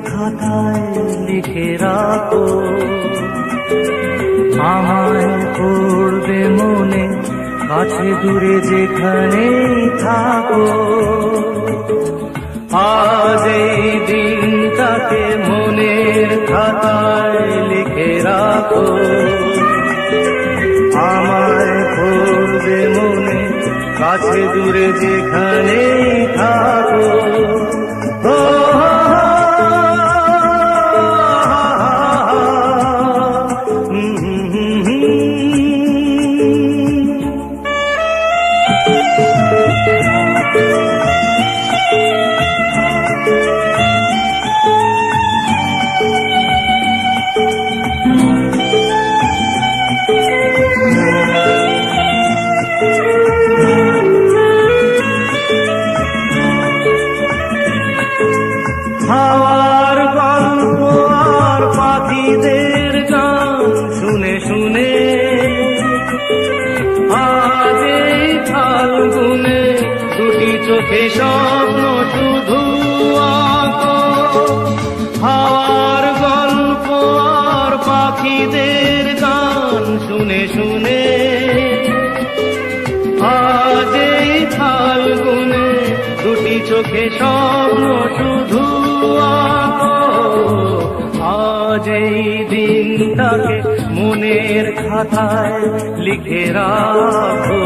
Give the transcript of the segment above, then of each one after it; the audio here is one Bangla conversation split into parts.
খাতায় লিখে রাখো আমায় পড়বে মনে কাছে দূরে যেখানে থাকো আজ এই দিনটাকে মনের খাতায় লিখে রাখো আমায় পড়বে মনে কাছে দূরে যেখানে থাকো চোখে স্বপ্ন শুধু হাওয়ার পাখিদের গান শুনে শুনে। চোখে দিনটাকে মনের খাতায় লিখে রাখো।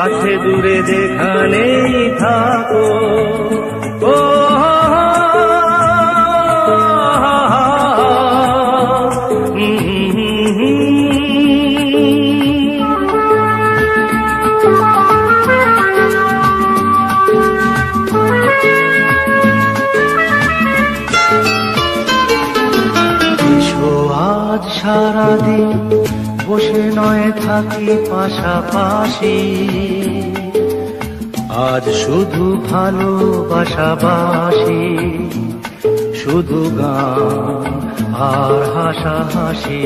কাছে দূরে যেখানেই থাকো। ও সারাদিন বসে নয় থাকি পাশাপাশি। আজ শুধু ভালোবাসাবাসি শুধু গান আর হাসাহাসি।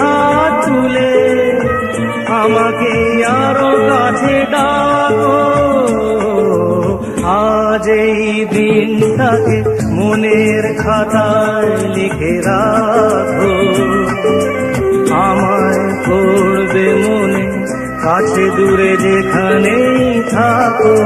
হাত তুলে আমাকে আরও কাছে ডাকো। আজ এই দিনটাকে মনের খাতায় লিখে রাখো। আমায় করবে মনে, কাছে দূরে যেখানেই থাকো।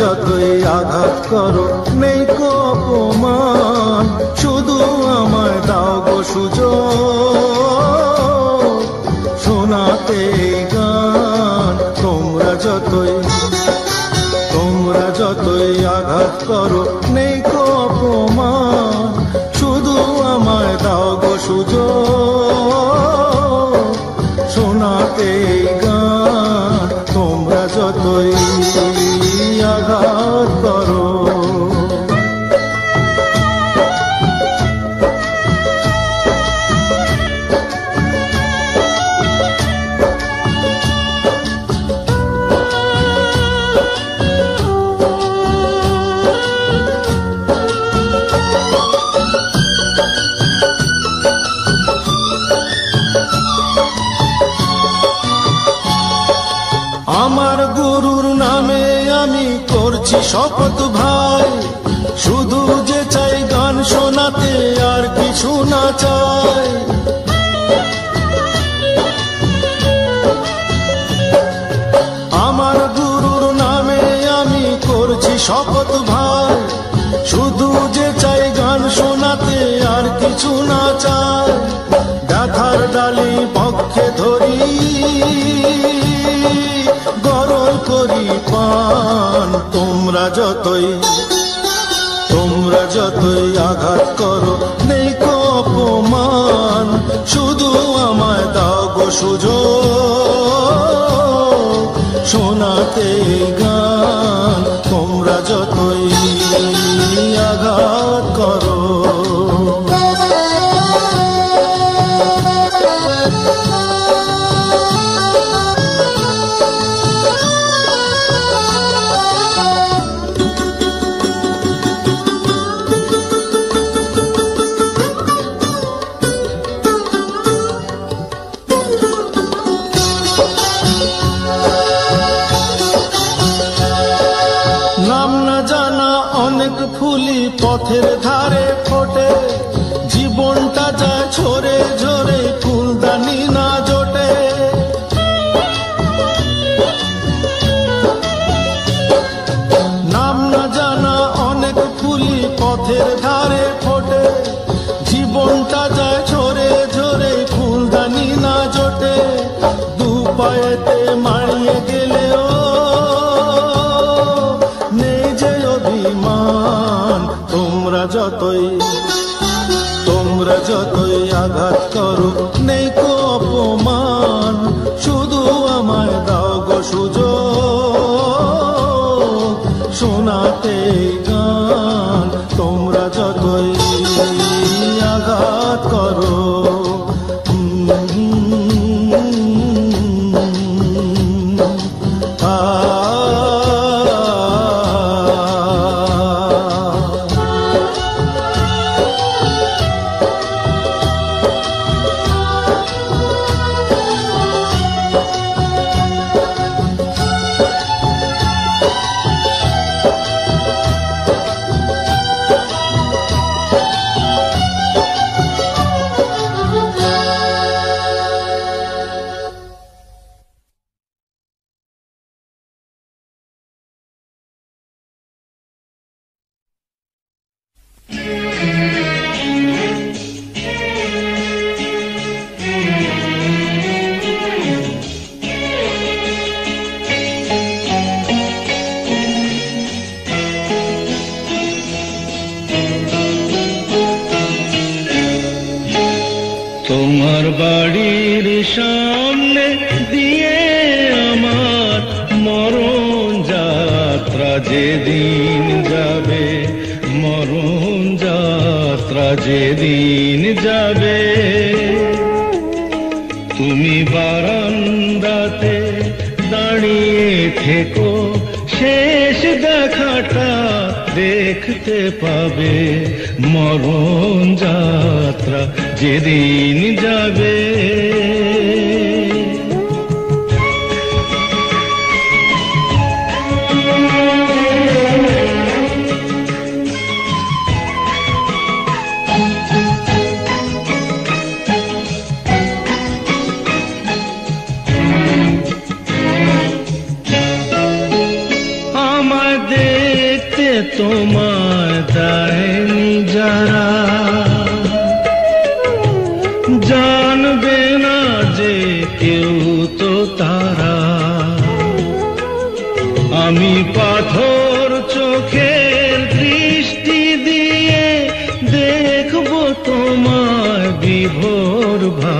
যতই আঘাত করো, নেই কপমান শুধু আমায় দাও গো সুযোগ। শোনাতে গান, তোমরা যতই তোমরা যতই আঘাত করো কিছু না ব্যথার ডালি পক্ষে ধরি। গরল করি পান, তোমরা যতই তোমরা যতই আঘাত করো, নেই অপমান। শুধু আমায় দাও গো সুযোগ।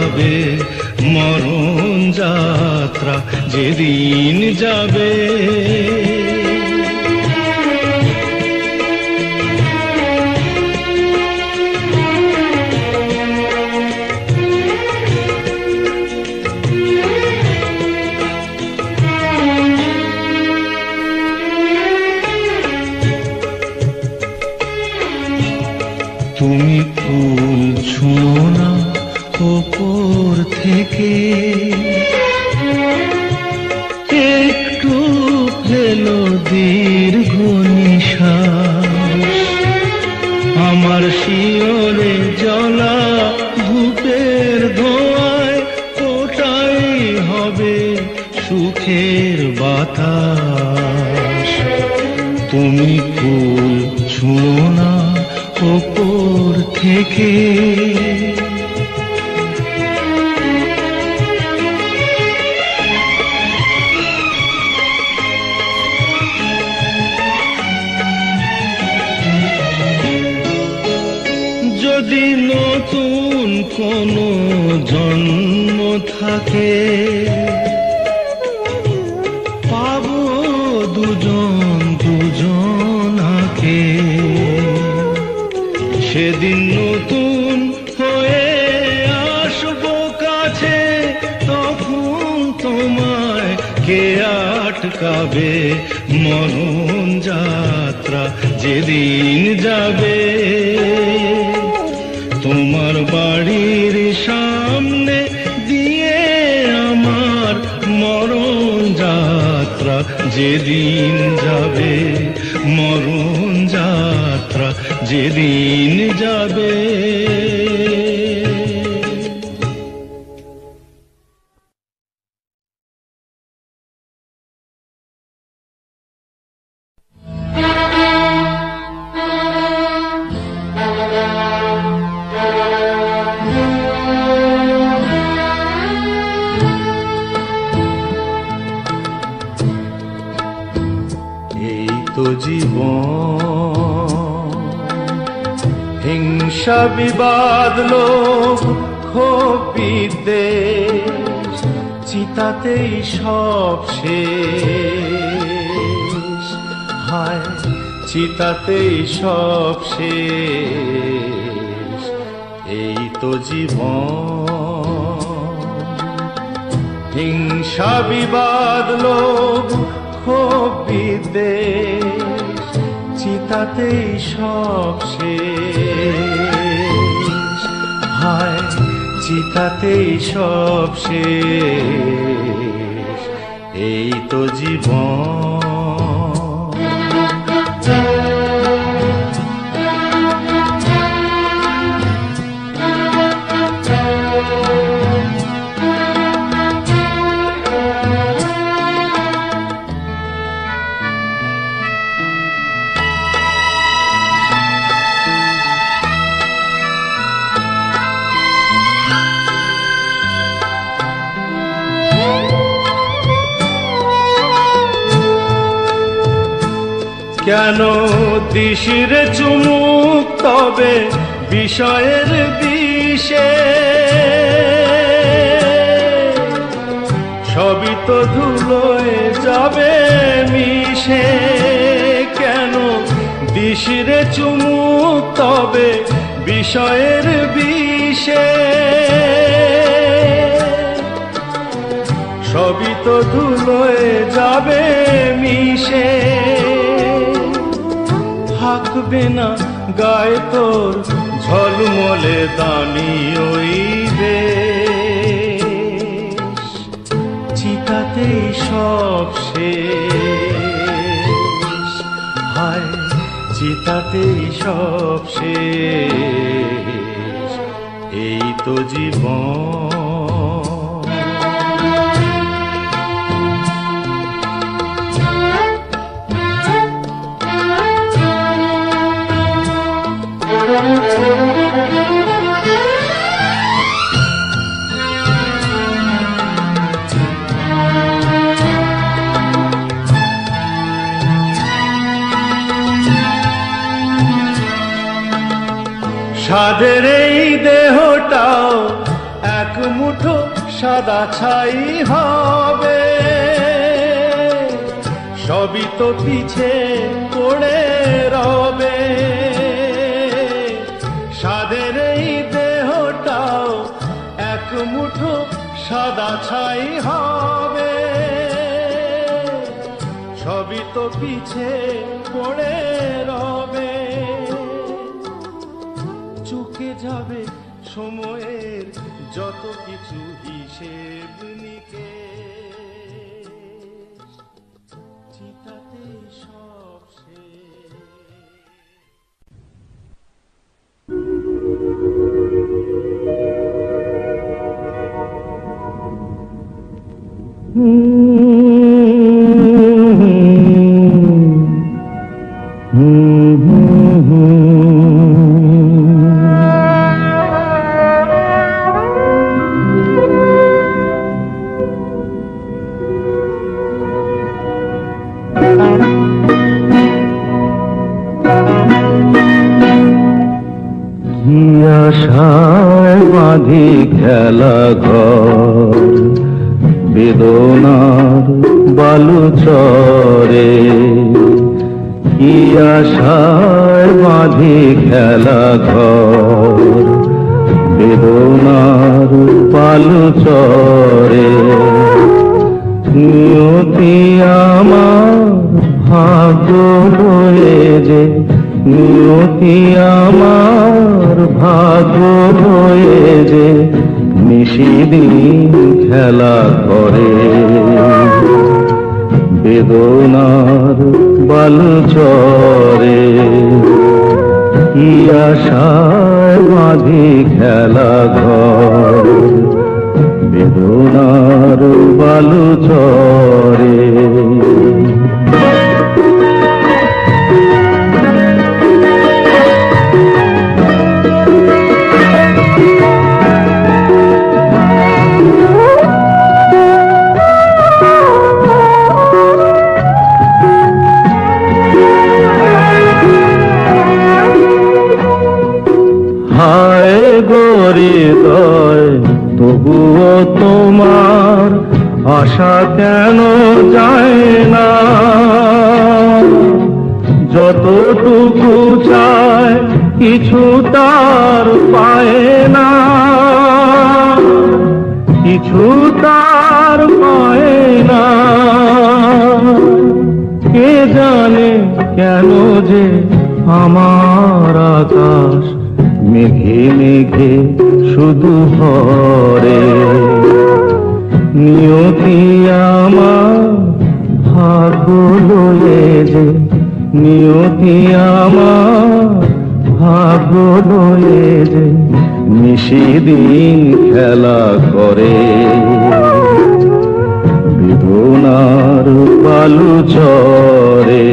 যাবে মরণ যাত্রা যেদিন যাবে। देखी যেদিন যাবে মরণ যাত্রা যেদিন যাবে রাতেই সব শেষ। হায়, চিতাতেই সব শেষ। এই তো জীবন। হিংসা, বিবাদ, লোভ খুব বিদেশ চিতাতেই সব শেষ। তাতেই সব শেষ। এই তো জীবন। কেন দিশির চুমুক তবে বিষয়ের বিষে? সবই তো ধুলোয় যাবে মিশে। কেন দিশির চুমুক তবে বিষয়ের বিষে? সবই তো ধুলোয় যাবে মিশে। থাকবে না গায়ে তোর ঝলমলে দানি ওই বেশ চিতাতেই সব শেষ। হায়, চিতাতেই সব শেষ। এই তো জীবন। সাদের এই দেহটাও এক মুঠো সাদা ছাই হবে। সবই তো পিছে পড়ে রবে। সাদের এই দেহটাও এক মুঠো সাদা ছাই হবে। সবই তো পিছে পড়ে রবে। যাবে সময়ের যত কিছু হিসেব নিকে চিতাতে সব কি আশায় বাঁধি খেলা ঘর, বেদনার বালু চরে। নিয়তি আমার ভাগ্য হয়ে যে, নিয়তি আমার ভাগ্য হয়ে যে, নিশিদিন খেলা করে বেদনার বাল চরে কি আশায় বাঁধি খেলা ঘর। বেদনার বালু আশা কেন যায় না? যতটুকু চায় কিছু তার পায় না। কিছু তার পায় না। কে জানে কেন যে আমার আকাশ মেঘে মেঘে শুধু হরে নিয়তি আমার ভাগ্য যে নিয়তি আমার ভাগ্য যে নিশিদিন খেলা করে। বেদনার বালু চরে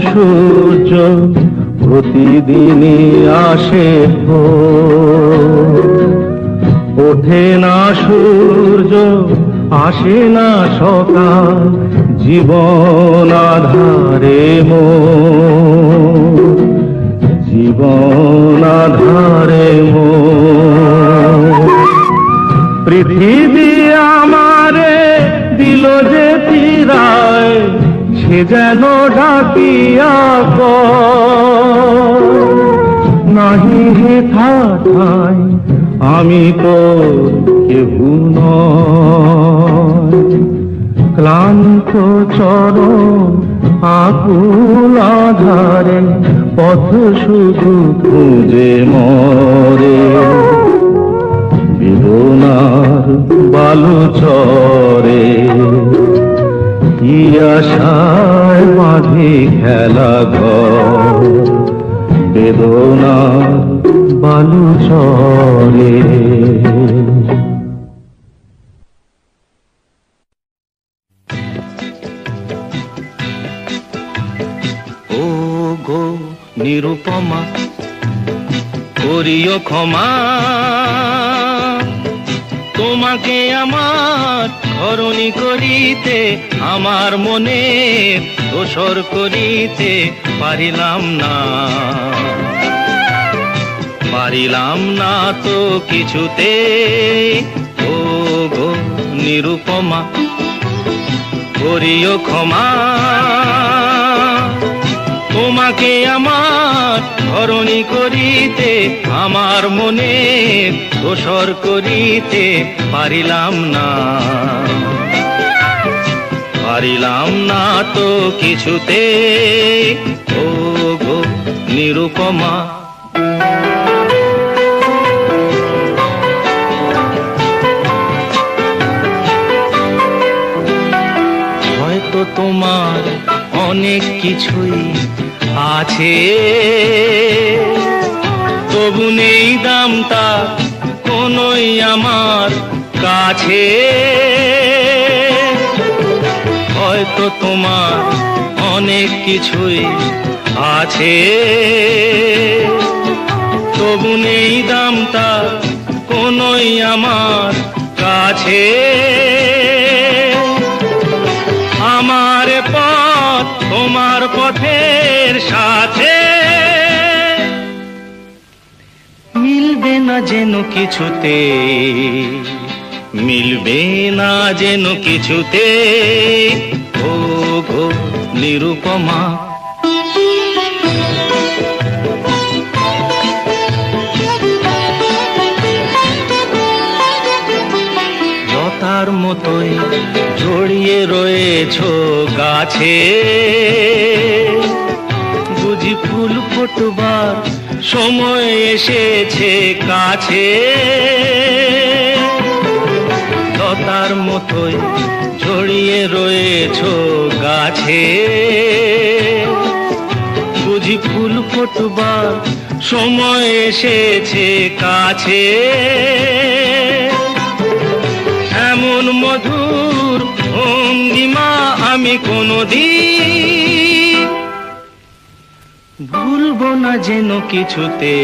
সূর্য প্রতিদিনই আসে। ওঠে না সূর্য, আসে না সকাল, জীবন আধারে মোর জীবন আধারে মোর পৃথিবী যেন ডাকিয়া কয়, নাহি হে ঠাঠাই আমি তো কেহু ক্লান্ত চরণ আকুল আধারে পথ শুধু খুঁজে মরে। বেদনার বালু চরে কি আশায় মাঝে খেলা ঘর। বেদনার বালু চরে ও গো নিরুপমা করিও ক্ষমা। তোমাকে আমার ধরণী করিতে, আমার মনে দোসর করিতে পারিলাম না। পারিলাম না তো কিছুতে ও গো নিরুপমা, করিও ক্ষমা। তোমাকে আমার ধরণী করিতে, আমার মনে দোসর করিতে পারিলাম না। পারিলাম না তো কিছুতে ও গো নিরুপমা। হয়তো তোমার অনেক কিছুই আছে। তবু নেই দামটা কোনই আমার কাছে। হয়তো তোমার অনেক কিছুই আছে। তবু নেই দামটা কোনই আমার কাছে। তোমার পথের সাথে। মিলবে না যেন কিছুতে, মিলবে না যেন কিছুতে। ও গো নিরুপমা মতোই জড়িয়ে রয়েছ গাছে। বুঝি ফুল ফোটবার সময় এসেছে কাছে। লতার মতোই ছড়িয়ে রয়েছ গাছে। বুঝি ফুল ফোটবার সময় এসেছে কাছে। এমন মধুর ভঙ্গিমা আমি কোনদিন ভুলবো না যেন কিছুতে।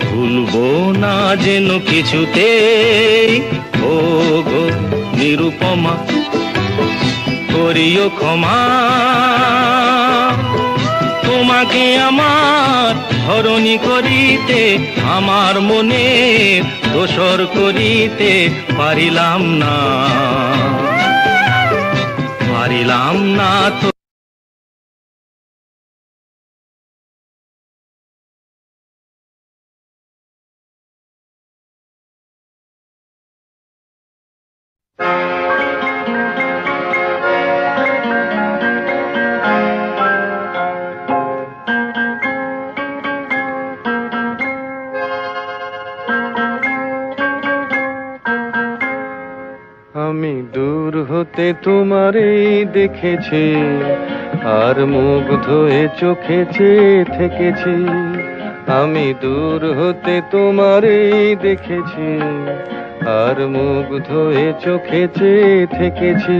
ভুলবো না যেন কিছুতে। ও গো নিরুপমা, করিও ক্ষমা। তোমাকে আমার ধরণী করিতে আমার মনে দোসর করিতে পারিলাম না। পারিলাম না তো হতে তোমারই দেখেছি, আর মুখ হয়ে চোখে চেয়ে থেকেছি, আমি দূর হতে তোমারে দেখেছি, আর মুখ হয়ে চোখে চেয়ে থেকেছি।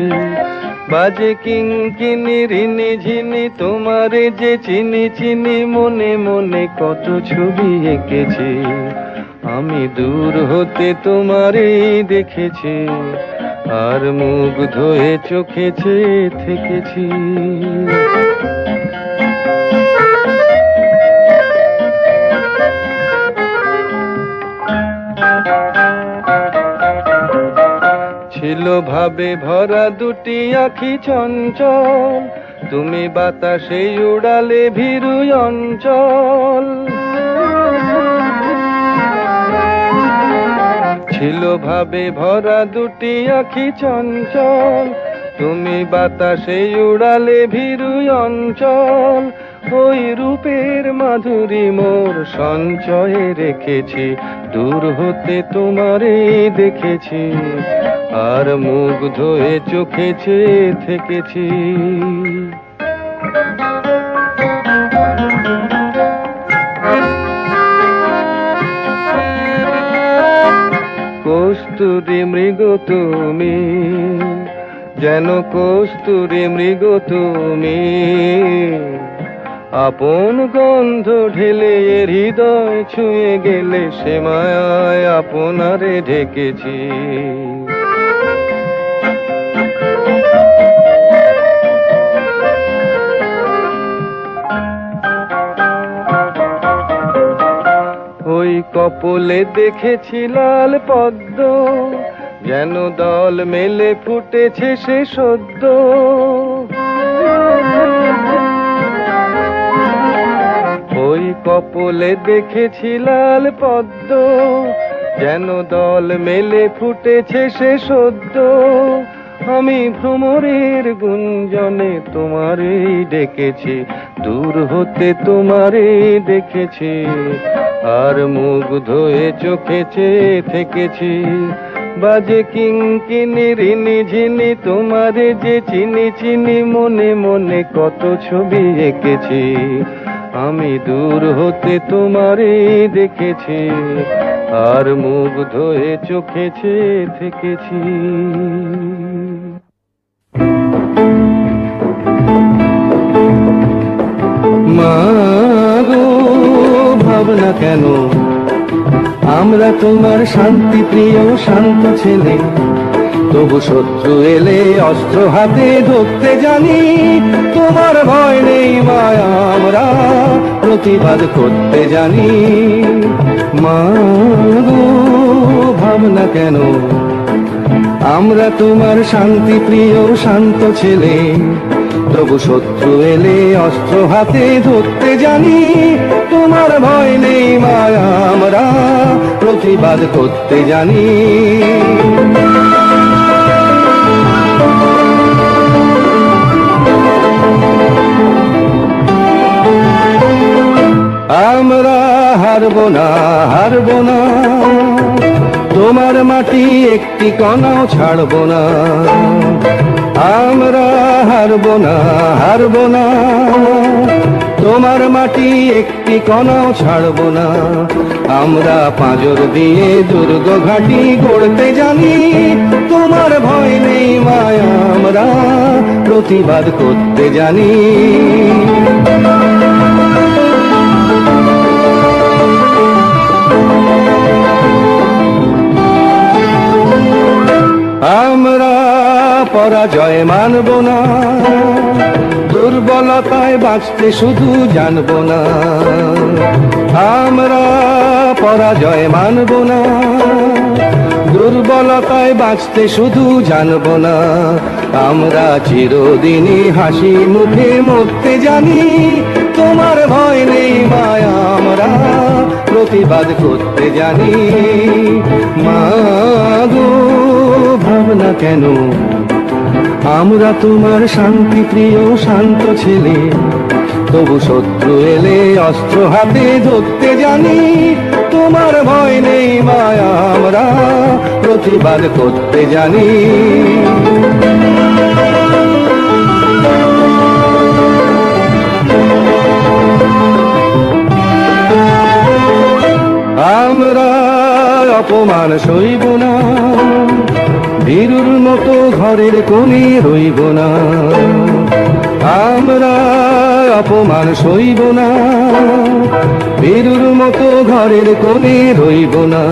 বাজে কিঙ্কিনি রিনি ঝিনি তোমারে যে চিনি চিনি, মনে মনে কত ছবি এঁকেছি। আমি দূর হতে তোমারে দেখেছি আর মুখ ধোয়ে চোখেছে থেকেছি। ছিল ভাবে ভরা দুটি আখি চঞ্চল, তুমি বাতাসে উড়ালে ভীরু অঞ্চল। ছিল ভাবে ভরা দুটি আখি চঞ্চল। তুমি বাতাসে উড়ালে ভীরু অঞ্চল। ওই রূপের মাধুরী মোর সঞ্চয়ে রেখেছি। দূর হতে তোমারে দেখেছি। আর মুখ ধোয়ে চোখেছে থেকেছি। কস্তুরি মৃগ তুমি, যেন কস্তুরি মৃগ তুমি। আপন গন্ধ ঢেলে হৃদয় ছুঁয়ে গেলে সে মায়ায় আপনারে ঢেকেছি। কপলে দেখেছি লাল পদ্ম, যেন দল মেলে ফুটেছে সে সদ্য। ওই কপলে দেখেছি লাল পদ্ম, যেন দল মেলে ফুটেছে সে সদ্য। আমি ভ্রমরের গুঞ্জনে তোমারই ডেকেছি, দূর হতে তোমারই দেখেছি আর মুখ ধোয়ে চোখেছে থেকেছি। বাজে কিঙ্কিনি রিনি ঝিনি, তোমারে যে চিনি চিনি, মনে মনে কত ছবি এঁকেছি। আমি দূর হতে তোমারে দেখেছি, আর মুখ ধোয়ে চোখেছে থেকেছি। মাগো, ভাবনা কেন? আমরা তোমার শান্তি প্রিয়, শান্ত ছেলে। তবু শত্রু এলে অস্ত্র হাতে ধরতে জানি, তোমার ভয় নেই মায়া, আমরা প্রতিবাদ করতে জানি। মাগো, ভাবনা কেন? আমরা তোমার শান্তি প্রিয়, শান্ত ছেলে। তবু শত্রু এলে অস্ত্র হাতে ধরতে জানি। তোমার ভয় নেই মায়া আমরা, প্রতিবাদ করতে জানি। আমরা হারব না হারব না। তোমার মাটি একটি কণাও ছাড়ব না। আমরা হারব না হারব না। তোমার মাটি একটি কণাও ছাড়ব না। আমরা পাঁজর দিয়ে দুর্গ ঘাটি গড়তে জানি। তোমার ভয় নেই মায়া, আমরা প্রতিবাদ করতে জানি। পরাজয় মানব না। দুর্বলতায় বাঁচতে শুধু জানব না। আমরা পরাজয় মানব না। দুর্বলতায় বাঁচতে শুধু জানব না। আমরা চিরদিনই হাসি মুখে মরতে জানি, তোমার ভয় নেই মায়া, আমরা প্রতিবাদ করতে জানি। মাগো ভাবনা কেন আমরা তোমার শান্তি প্রিয়, শান্ত ছেলে। তবু শত্রু এলে অস্ত্র হাতে ধরতে জানি। তোমার ভয় নেই মায়া, আমরা প্রতিবাদ করতে জানি। আমরা অপমান সইব না। বীরুর মতো ঘরের কোণে রইব না। আমরা অপমান সইব না। বীরুর মতো ঘরের কোণে রইব না।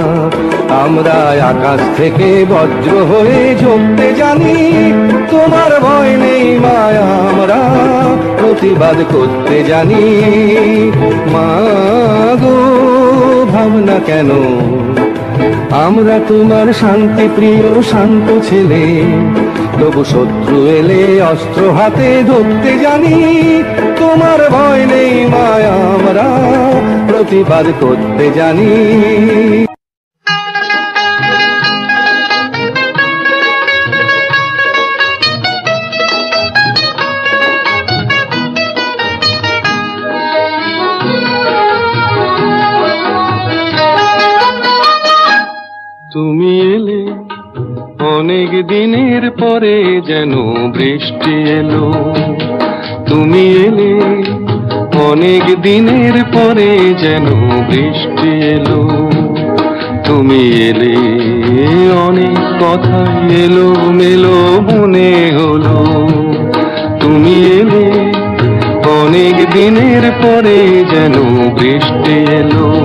আমরা আকাশ থেকে বজ্র হয়ে ঝরতে জানি, তোমার ভয় নেই মায়া, আমরা প্রতিবাদ করতে জানি। মা গো, ভাবনা কেন? আমরা তোমার শান্তি প্রিয়, শান্ত ছেলে। তবু শত্রু এলে অস্ত্র হাতে ধরতে জানি। তোমার ভয় নেই মায়া, আমরা প্রতিবাদ করতে জানি। পরে যেন বৃষ্টি এলো। তুমি এলে, অনেক দিনের পরে যেন বৃষ্টি এলো। তুমি এলে, অনেক কথা এলো মেলো মনে হলো। তুমি এলে, অনেক দিনের পরে যেন বৃষ্টি এলো।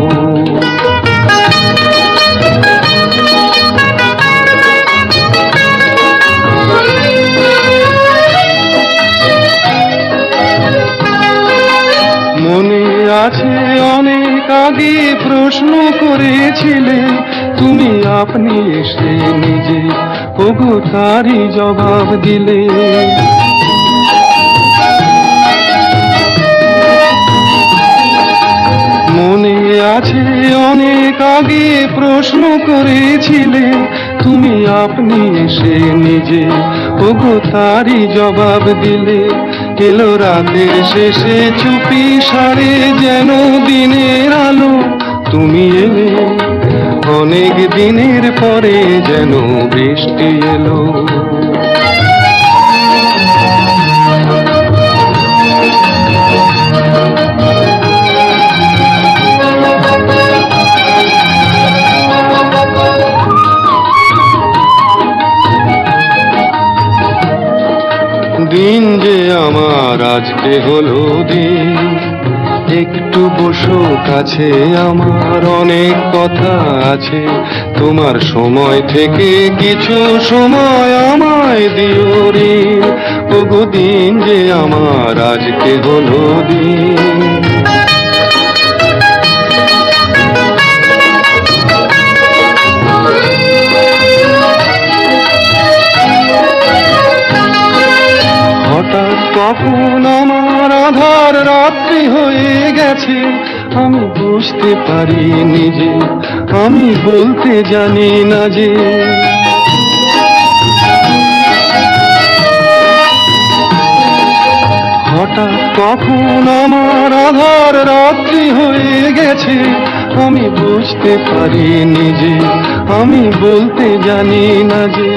করেছিলে? তুমি আপনি এসে নিজে ওগো তারই জবাব দিলে। মনে আছে অনেক আগে প্রশ্ন করেছিলে, তুমি আপনি এসে নিজে ওগো তারই জবাব দিলে। এলো রাতের শেষে চুপি সারে যেন দিনের আলো। তুমি এলে অনেক দিনের পরে যেন বৃষ্টি এলো। দিন যে আমার আজকে হলো দিন একটু বসো, কাছে আমার অনেক কথা আছে। তোমার সময় থেকে কিছু সময় আমায় দিও রে। ওগো দিন যে আমার আজকে হলো দিন। হঠাৎ কখন আমার আধার রাত্রি হয়ে গেছে। আমি বুঝতে পারি নিজে আমি বলতে জানি না যে। হঠাৎ কখন আমার আধার রাত্রি হয়ে গেছে, আমি বুঝতে পারি নিজে আমি বলতে জানি না যে।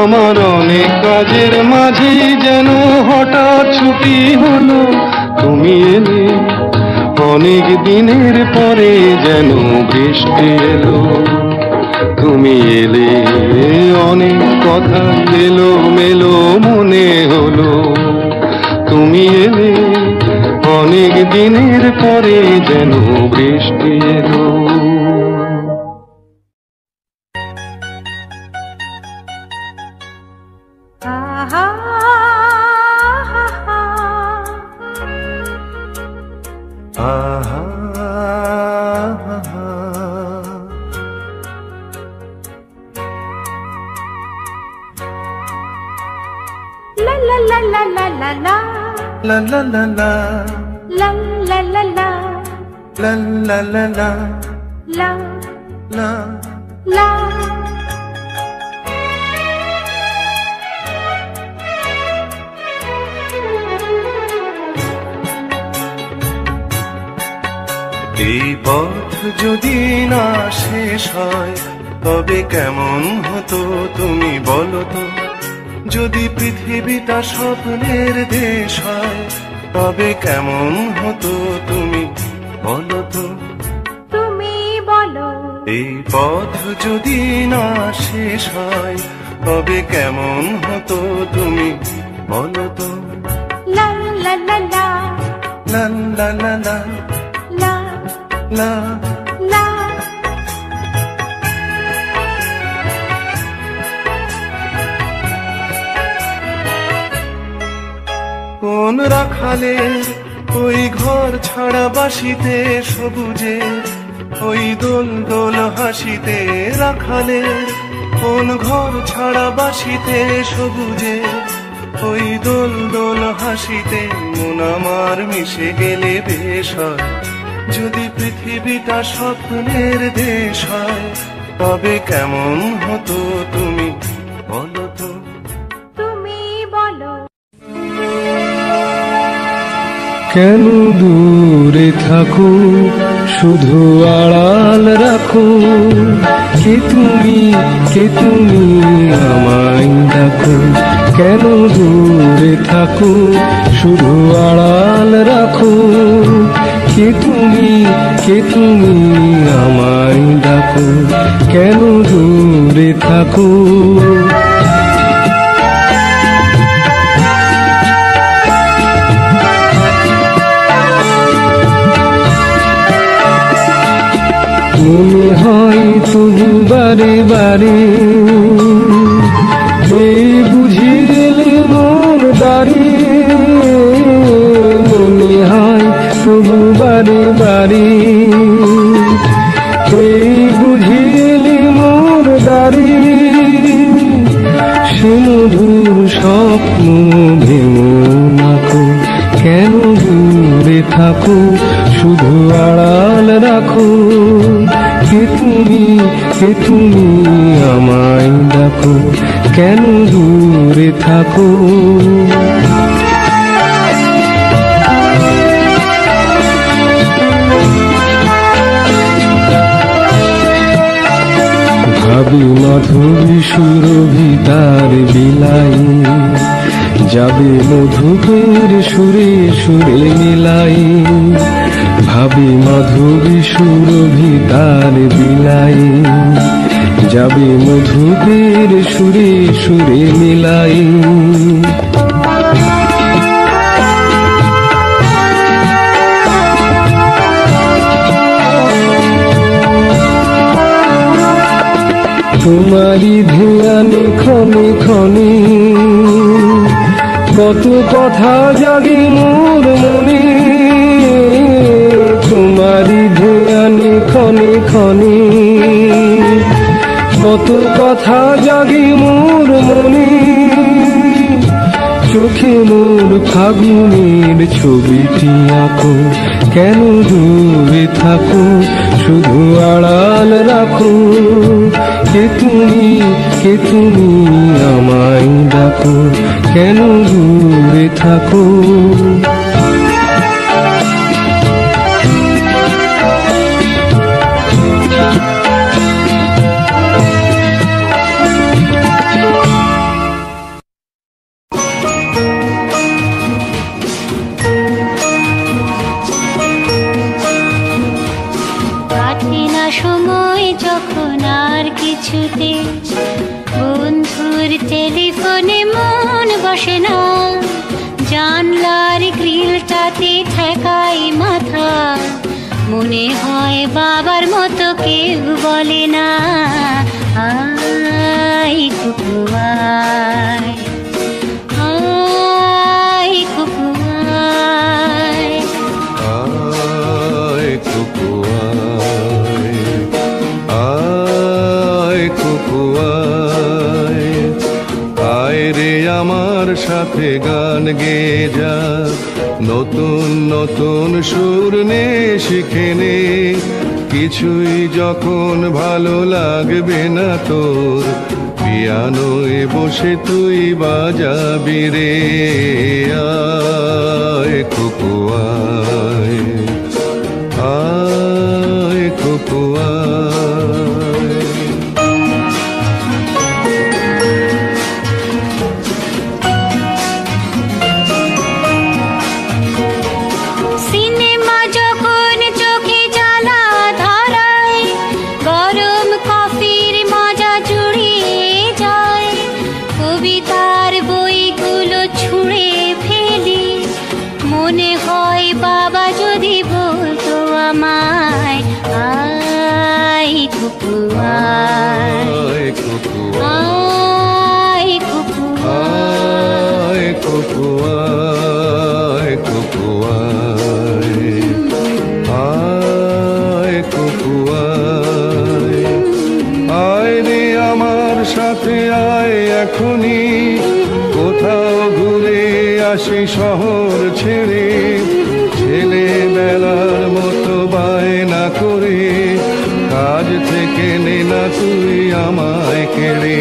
আমার অনেক কাজের মাঝে যেন হঠাৎ ছুটি হলো, তুমি এলে। অনেক দিনের পরে যেন বৃষ্টি এলো, তুমি এলে। অনেক কথা এলো মেলো মনে হলো, তুমি এলে। অনেক দিনের পরে যেন বৃষ্টি এলো। লা লা লা লা লা এই পথ যদি না শেষ হয় তবে কেমন হতো তুমি বলো তো? যদি পৃথিবীটা স্বপ্নের দেশ হয় তবে কেমন হতো তুমি বলো তো? এই পথ যদি না শেষ হয় তবে কেমন হতো তুমি বলো তো? লা লা লা লা। লা কোন রাখালে ওই ঘর ছাড়া বাসিতে সবুজে ওই দোল দোল হাসিতে রাখালে, কোন ঘর ছাড়া বাসিতে সবুজে, ওই দোল দোল হাসিতে মন আমার মিশে গেলে বেশ হয়। যদি পৃথিবীটা স্বপ্নের দেশ হয়, তবে কেমন হতো তুমি? কেন দূরে থাকো? শুধু আড়াল রাখো। কে তুমি? কে তুমি? আমায় ডাকো। কেন দূরে থাকো? শুধু আড়াল রাখো। কে তুমি? কে তুমি? আমায় ডাকো। কেন দূরে থাকো? মধুর স্বপ্ন ভেঙো নাকো কেন দূরে থাকো? শুধু আড়াল রাখো। কে তুমি কে তুমি আমায় ডাকো? কেন দূরে থাকো? মাধুরী সুরভি তার বিলাই। যাবে মধুকের সুরে সুরে মিলাই ভাবি মাধুরী সুরভি তার বিলাই। যাবে মধুকের সুরে সুরে মিলাই কথা জাগে মোর মনে। তোমারি ধ্যানে ক্ষণে ক্ষণে। কত কথা জাগে মোর মনে। চোখে মোর ফাগুনের ছবিটি আঁকো। কেন দূরে থাকো? শুধু আড়াল রাখো। কে তুমি? কে তুমি? আমায় ডাকো। কেন দূরে থাকো? সময় যখন আর কিছুতে বন্ধুর মন বসে না। জানলার গ্রিলটাতে ঠেকাই মাথা। মনে হয় বাবার মতো কেউ বলে না আই কুকুয়ায় সাথে গান গেয়ে যা নতুন নতুন সুর নে শিখে নে কিছুই যখন ভালো লাগবে না তোর, পিয়ানোয় বসে তুই বাজাবি রে। আয় কুকুয়ায়। এখনই কোথাও ঘুরে আসি শহর ছেড়ে। ছেলেবেলার মতো বায়না করে কাজ থেকে নে না তুই আমায় কেড়ে।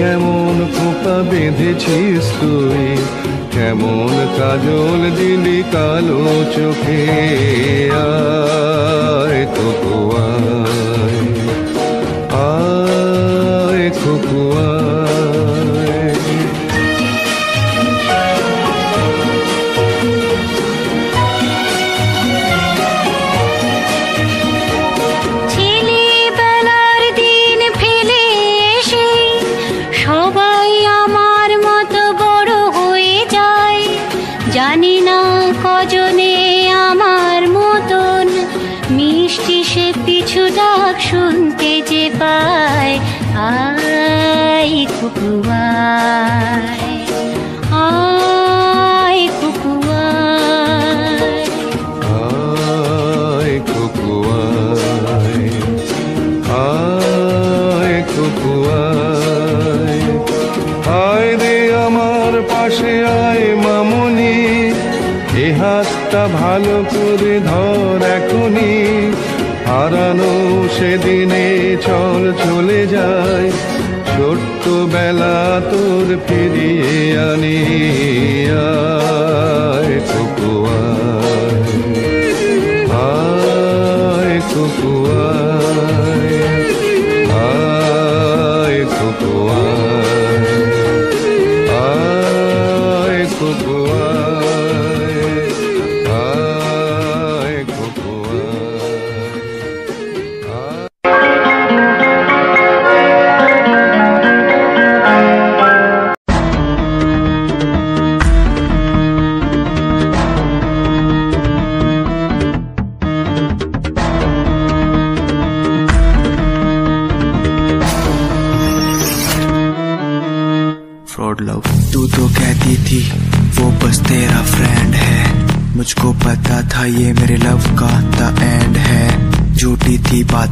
কেমন খোপা বেঁধেছিস তুই? কেমন কাজল দিলি কালো চোখে? আয় তোর ফিরিয়ে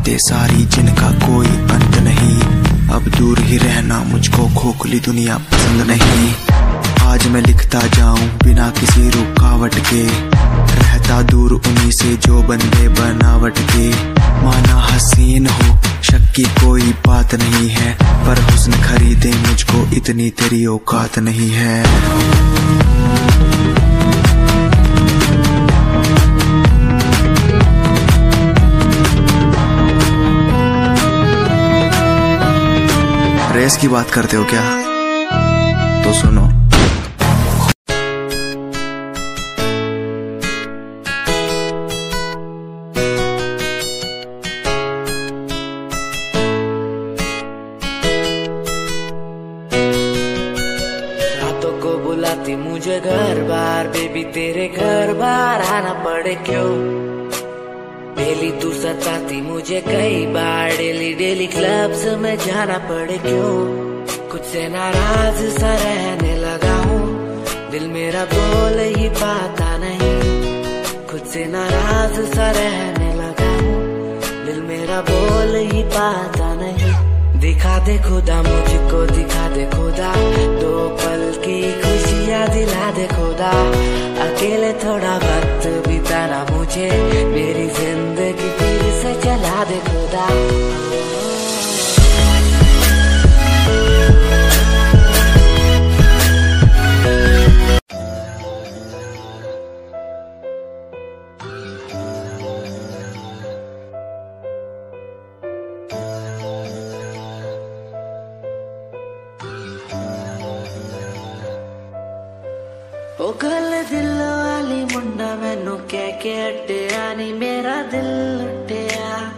बातें सारी, जिनका कोई अंत नहीं। अब दूर ही रहना, मुझको खोखली दुनिया पसंद नहीं। आज मैं लिखता जाऊँ बिना किसी रुकावट के। रहता दूर उन्हीं से जो बंदे बनावट के। माना हसीन हो, शक की कोई बात नहीं है। पर हुस्न खरीदे मुझको, इतनी तेरी औकात नहीं है। रेस की बात करते हो क्या? तो सुनो। को बुलाती मुझे घर बार। बेबी, तेरे घर बार। आना पड़े क्यों? डेली तू सताती मुझे कई में जाना पड़े क्यों? खुद से नाराज़ सा रहने लगा हूँ। दिल मेरा बोल ही पाता नहीं। खुद से नाराज़ सा रहने लगा हूँ। दिल मेरा बोल ही पाता नहीं। दिखा दे खुदा, मुझको दिखा दे खुदा। दो पल की खुशियाँ दिला दे खुदा। अकेले थोड़ा वक्त बिताना मुझे। दिल लुटिया।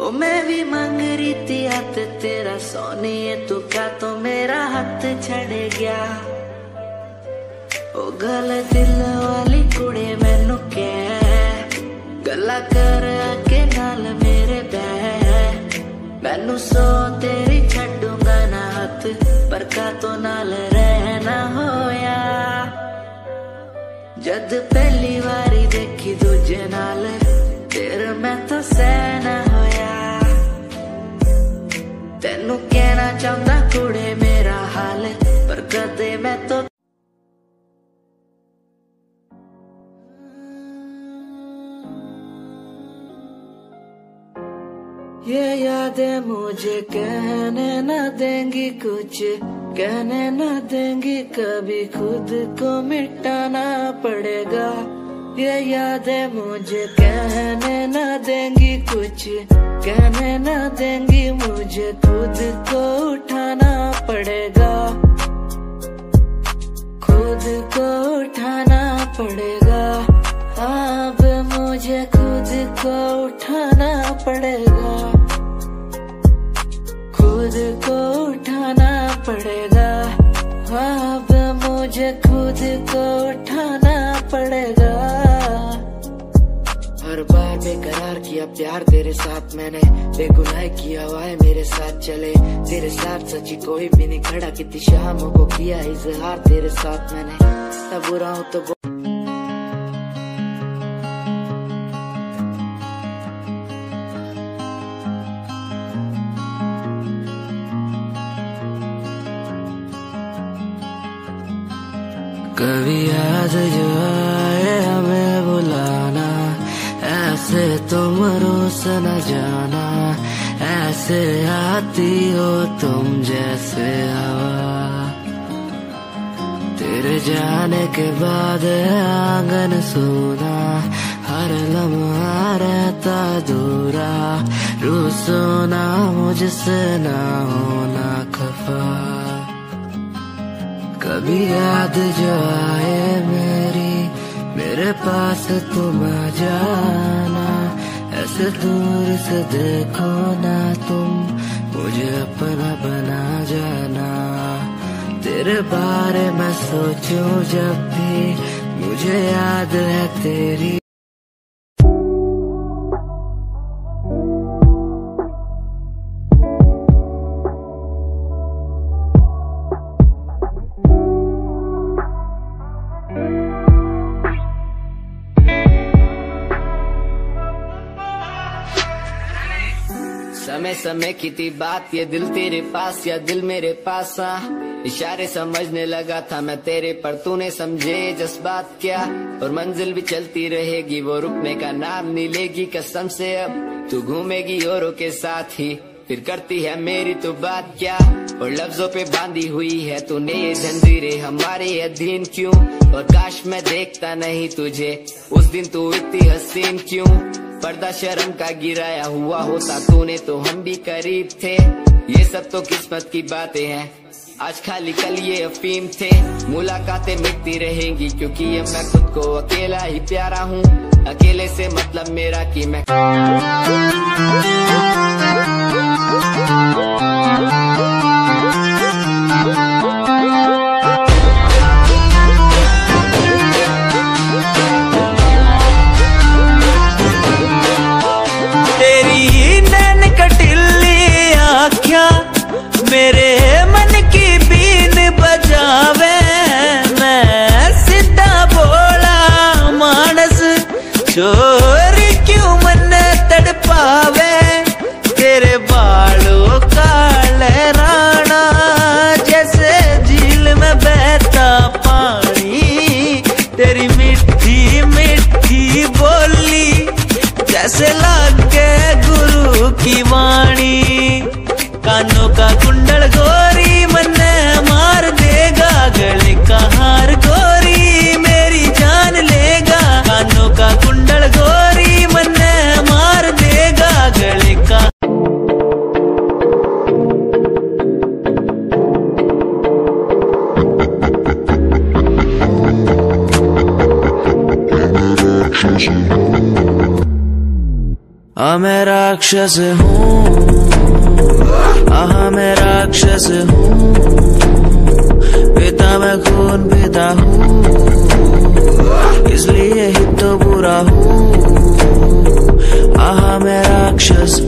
ओ, मैं भी मांग रही थी, हाथ तेरा सोनी है तो मेरा हाथ छड़ गया? ओ, गल दिल वाली कुड़ी मैनू गला कर के नाल मेरे बह। मैनू सो तेरी छूँगा ना हाथ, पर का तो नाल रहना होया? ਜਦ ਪਹਿਲੀ ਵਾਰੀ ਦੇਖੀ ਦੂਜੇ ਨਾਲ ਤੇਰੇ ਮੈਂ ਤਾਂ ਸਹਿਣਾ ਹੋਇਆ। ਤੈਨੂੰ ਕਹਿਣਾ ਚਾਹੁੰਦਾ ਕੁੜੇ ਮੇਰਾ ਹਾਲ, ਪਰ ਕਦੇ ਮੈਂ ਤਾਂ ये यादें मुझे कहने न देंगी कुछ, कहने न देंगी कभी खुद को मिटाना पड़ेगा। ये यादें मुझे कहने न देंगी कुछ, कहने न देंगी मुझे खुद को उठाना पड़ेगा। खुद को उठाना पड़ेगा। अब मुझे खुद को उठाना पड़ेगा। खुद को उठाना पड़ेगा। अब मुझे खुद को उठाना पड़ेगा। हर बार बेकरार किया प्यार तेरे साथ मैंने। बेगुनाह किया हुआ है मेरे साथ चले। तेरे साथ सच्ची कोई भी नहीं खड़ा। कितनी शामों को किया इजहार तेरे साथ मैंने। तब बुरा हूँ तो कभी याद जो आए हमें बुलाना। ऐसे तुम रोस न जाना। ऐसे आती हो तुम जैसे हवा। तेरे जाने के बाद आँगन सोना। हर लम्हा रहता दूरा रू सोना मुझसे ना होना खफा। कभी याद जो आए मेरी, मेरे पास तुम आ जाना। ऐसे दूर से देखो ना तुम, मुझे अपना बना जाना। तेरे बारे में सोचूं जब भी, मुझे याद है तेरी समय की थी बात, ये दिल तेरे पास, या दिल मेरे पास, आ। इशारे समझने लगा था मैं तेरे पर, तूने समझे जज्बात क्या? और मंजिल भी चलती रहेगी, वो रुकने का नाम नहीं लेगी कसम से अब। तू घूमेगी औरों के साथ ही, फिर करती है मेरी तो बात क्या? और लफ्जों पे बांधी हुई है तूने ये जंजीरें हमारे अधीन क्यों? और काश मैं देखता नहीं तुझे, उस दिन तू इतनी हसीन क्यों? पर्दा शर्म का गिराया हुआ होता तूने तो हम भी करीब थे। ये सब तो किस्मत की बातें हैं। आज खाली कल ये अफीम थे। मुलाकातें मिटती रहेंगी क्योंकि ये मैं खुद को अकेला ही प्यारा हूँ। अकेले से मतलब मेरा कि मैं की वाणी राक्षस हूँ। आहा, मैं राक्षस हूँ। पिता, मैं खून पिता हूँ। इसलिए ही तो बुरा हूँ। आहा, मैं राक्षस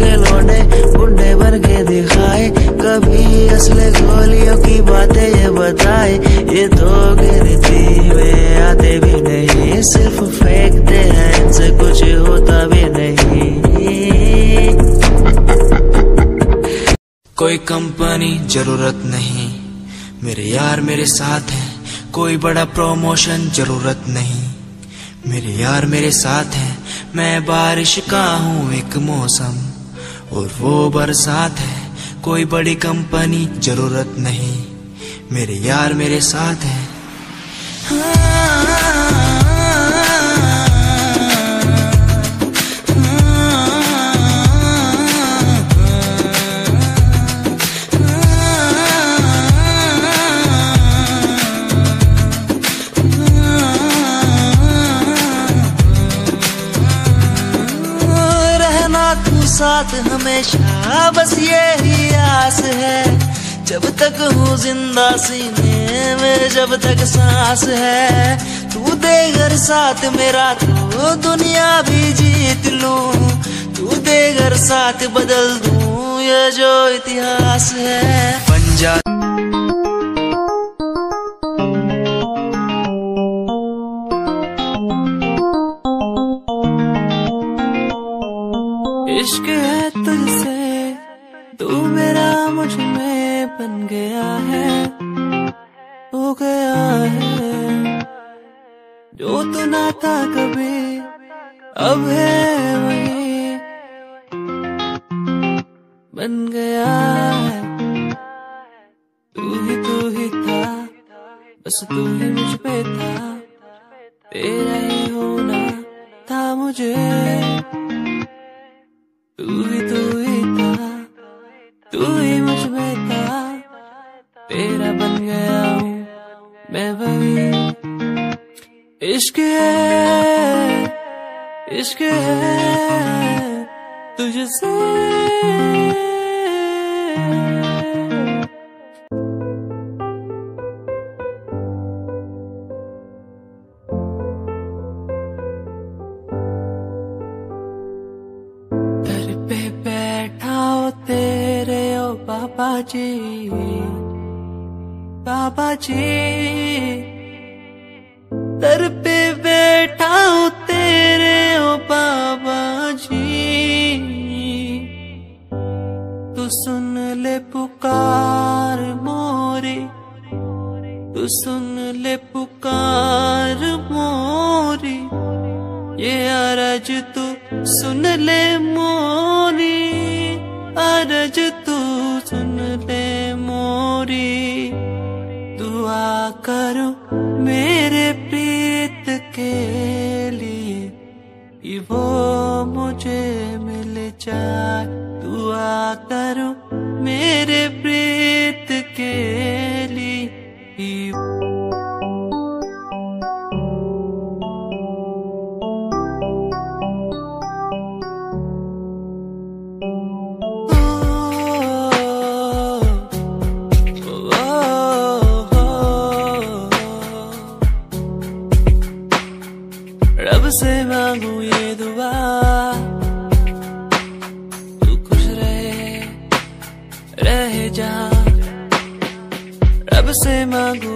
के लौंडे बुढ़े बन के दिखाए। कभी असले गोलियों की बातें ये बताए। ये तो आते भी नहीं। सिर्फ़ फेंकते हैं इनसे कुछ होता भी नहीं। कोई कंपनी ज़रूरत नहीं। मेरे यार मेरे साथ हैं। कोई बड़ा प्रमोशन ज़रूरत नहीं। मेरे यार मेरे साथ हैं। मैं बारिश का हूँ एक मौसम। और वो बरसात है। कोई बड़ी कंपनी, ज़रूरत नहीं। मेरे यार मेरे साथ है। रहना साथ हमेशा बस यही आस है। जब तक हूँ ज़िंदा सीने में, जब तक सांस है। तू दे घर साथ मेरा तो दुनिया भी जीत लूँ। तू दे घर साथ बदल दूँ, ये जो इतिहास है। था कभी, अब है वही। बन गया है, तू ही तू ही था, बस तू ही मुझ पे था, तेरा ही होना था मुझे। Esquece, esquece do dizer. से मांगू ये दुआ। तू खुश रहे रहे जा। रब से मांगू